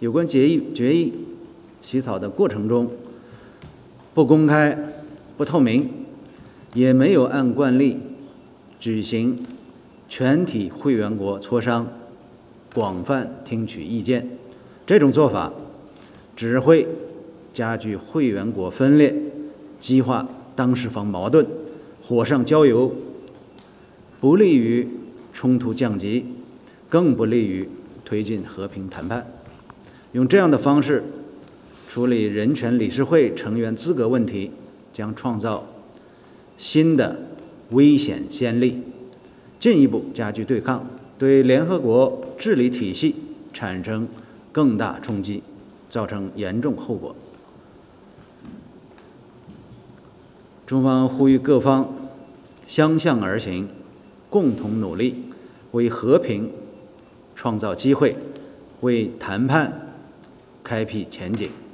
有关决议决议起草的过程中不公开、不透明，也没有按惯例举行全体会员国磋商、广泛听取意见，这种做法只会加剧会员国分裂，激化当事方矛盾，火上浇油，不利于冲突降级，更不利于推进和平谈判。用这样的方式处理人权理事会成员资格问题，将创造新的危险先例，进一步加剧对抗，对联合国治理体系产生更大冲击，造成严重后果。中方呼吁各方相向而行，共同努力，为和平创造机会，为谈判开辟前景。